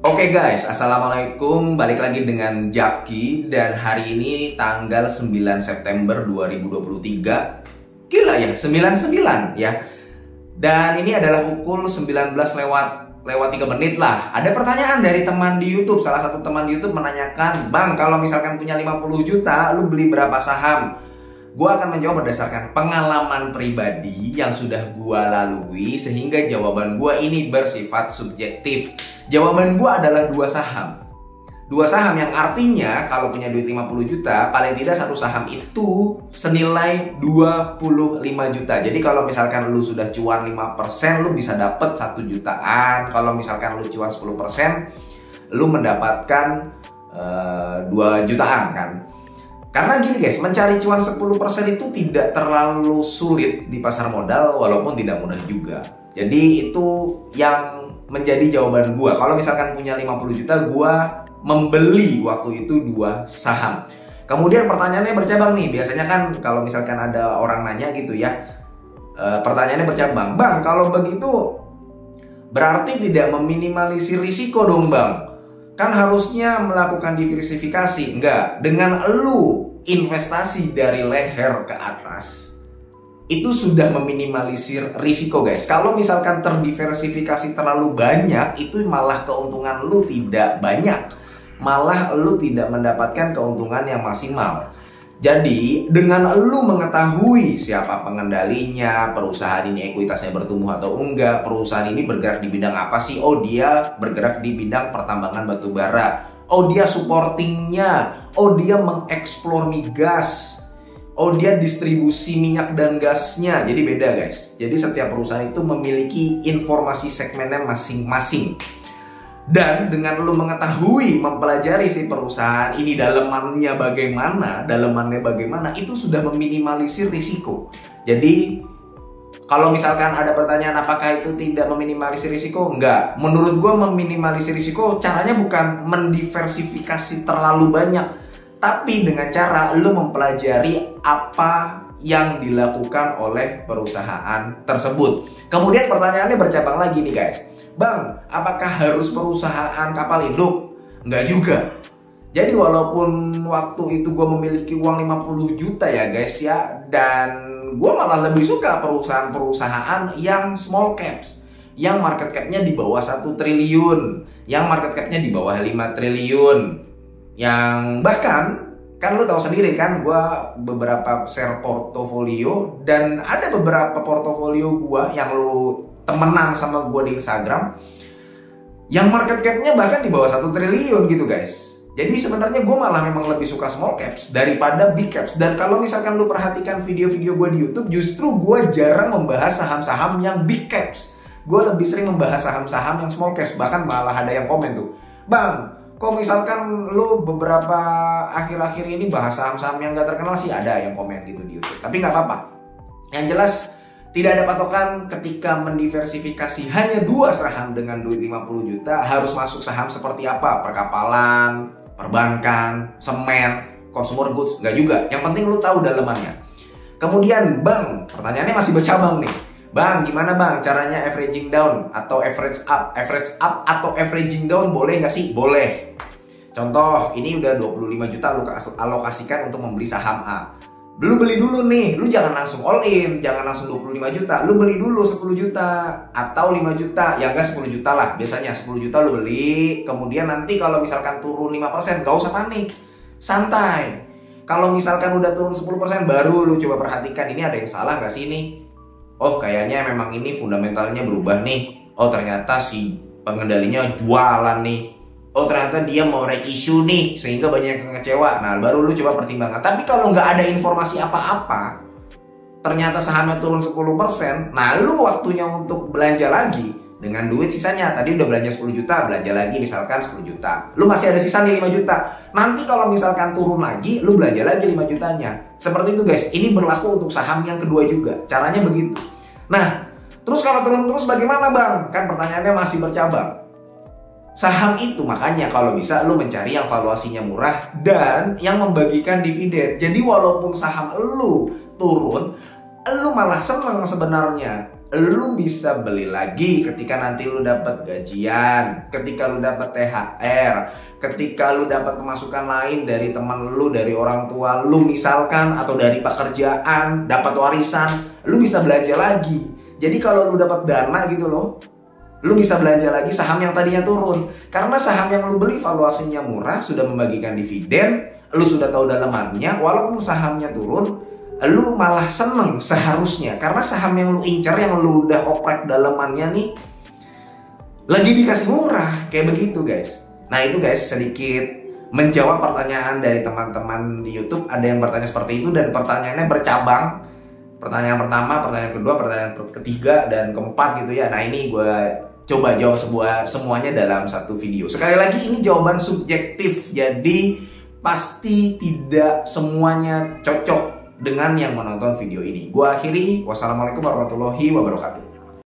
Oke guys, Assalamualaikum. Balik lagi dengan Jaki. Dan hari ini tanggal 9 September 2023 Gila ya, 99 ya. Dan ini adalah pukul 19 lewat lewat 3 menit lah. Ada pertanyaan dari teman di Youtube. Salah satu teman di Youtube menanyakan Bang, kalau misalkan punya 50 juta Lu beli berapa saham? Gue akan menjawab berdasarkan pengalaman pribadi yang sudah gue lalui Sehingga jawaban gue ini bersifat subjektif Jawaban gue adalah dua saham. Dua saham yang artinya kalau punya duit 50 juta, paling tidak satu saham itu senilai 25 juta. Jadi kalau misalkan lu sudah cuan 5%, lu bisa dapat 1 jutaan. Kalau misalkan lu cuan 10%, lu mendapatkan uh, eh, 2 jutaan kan. Karena gini guys, mencari cuan 10% itu tidak terlalu sulit di pasar modal walaupun tidak mudah juga. Jadi itu yang menjadi jawaban gua. Kalau misalkan punya 50 juta, gua membeli waktu itu dua saham. Kemudian pertanyaannya bercabang nih. Biasanya kan kalau misalkan ada orang nanya gitu ya, e, pertanyaannya bercabang. Bang, kalau begitu berarti tidak meminimalisir risiko dong, Bang. Kan harusnya melakukan diversifikasi. Enggak, dengan lu investasi dari leher ke atas itu sudah meminimalisir risiko guys. Kalau misalkan terdiversifikasi terlalu banyak, itu malah keuntungan lu tidak banyak. Malah lu tidak mendapatkan keuntungan yang maksimal. Jadi, dengan lu mengetahui siapa pengendalinya, perusahaan ini ekuitasnya bertumbuh atau enggak, perusahaan ini bergerak di bidang apa sih? Oh, dia bergerak di bidang pertambangan batu bara. Oh, dia supportingnya. Oh, dia mengeksplor migas Oh dia distribusi minyak dan gasnya Jadi beda guys Jadi setiap perusahaan itu memiliki informasi segmennya masing-masing dan dengan lu mengetahui, mempelajari si perusahaan ini dalemannya bagaimana, dalemannya bagaimana, itu sudah meminimalisir risiko. Jadi kalau misalkan ada pertanyaan apakah itu tidak meminimalisir risiko? Enggak. Menurut gue meminimalisir risiko caranya bukan mendiversifikasi terlalu banyak, tapi dengan cara lu mempelajari apa yang dilakukan oleh perusahaan tersebut. Kemudian pertanyaannya bercabang lagi nih guys. Bang, apakah harus perusahaan kapal induk? Enggak juga. Jadi walaupun waktu itu gue memiliki uang 50 juta ya guys ya Dan gue malah lebih suka perusahaan-perusahaan yang small caps Yang market capnya di bawah 1 triliun Yang market capnya di bawah 5 triliun yang bahkan kan lu tahu sendiri kan gue beberapa share portofolio dan ada beberapa portofolio gue yang lu temenan sama gue di Instagram yang market capnya bahkan di bawah satu triliun gitu guys. Jadi sebenarnya gue malah memang lebih suka small caps daripada big caps. Dan kalau misalkan lu perhatikan video-video gue di YouTube justru gue jarang membahas saham-saham yang big caps. Gue lebih sering membahas saham-saham yang small caps. Bahkan malah ada yang komen tuh bang kok misalkan lu beberapa akhir-akhir ini bahas saham-saham yang gak terkenal sih? Ada yang komen gitu di YouTube. Tapi nggak apa-apa. Yang jelas tidak ada patokan ketika mendiversifikasi hanya dua saham dengan duit 50 juta harus masuk saham seperti apa? Perkapalan, perbankan, semen, consumer goods, nggak juga. Yang penting lu tahu dalemannya. Kemudian, Bang, pertanyaannya masih bercabang nih. Bang, gimana bang caranya averaging down atau average up? Average up atau averaging down boleh nggak sih? Boleh. Contoh, ini udah 25 juta lu alokasikan untuk membeli saham A. Lu beli dulu nih, lu jangan langsung all in, jangan langsung 25 juta. Lu beli dulu 10 juta atau 5 juta, ya enggak 10 juta lah. Biasanya 10 juta lu beli, kemudian nanti kalau misalkan turun 5%, gak usah panik. Santai. Kalau misalkan udah turun 10% baru lu coba perhatikan ini ada yang salah gak sih ini? oh kayaknya memang ini fundamentalnya berubah nih oh ternyata si pengendalinya jualan nih oh ternyata dia mau reissue nih sehingga banyak yang kecewa. Nah baru lu coba pertimbangkan. Tapi kalau nggak ada informasi apa-apa ternyata sahamnya turun 10% nah lu waktunya untuk belanja lagi dengan duit sisanya. Tadi udah belanja 10 juta belanja lagi misalkan 10 juta. Lu masih ada sisa nih 5 juta. Nanti kalau misalkan turun lagi lu belanja lagi 5 jutanya. Seperti itu guys. Ini berlaku untuk saham yang kedua juga. Caranya begitu. Nah terus kalau turun terus bagaimana bang? Kan pertanyaannya masih bercabang saham itu makanya kalau bisa lu mencari yang valuasinya murah dan yang membagikan dividen jadi walaupun saham lu turun lu malah seneng sebenarnya lu bisa beli lagi ketika nanti lu dapat gajian, ketika lu dapat THR, ketika lu dapat pemasukan lain dari teman lu, dari orang tua lu misalkan atau dari pekerjaan, dapat warisan, lu bisa belanja lagi. Jadi kalau lu dapat dana gitu loh, lu bisa belanja lagi saham yang tadinya turun. Karena saham yang lu beli valuasinya murah, sudah membagikan dividen, lu sudah tahu dalamannya, walaupun sahamnya turun, lu malah seneng seharusnya. Karena saham yang lu incar yang lu udah oprek dalamannya nih lagi dikasih murah. Kayak begitu guys. Nah itu guys sedikit menjawab pertanyaan dari teman-teman di YouTube. Ada yang bertanya seperti itu dan pertanyaannya bercabang. Pertanyaan pertama pertanyaan kedua pertanyaan ketiga dan keempat gitu ya. Nah ini gue coba jawab sebuah semuanya dalam satu video sekali lagi ini jawaban subjektif jadi pasti tidak semuanya cocok dengan yang menonton video ini. Gua akhiri, wassalamualaikum warahmatullahi wabarakatuh.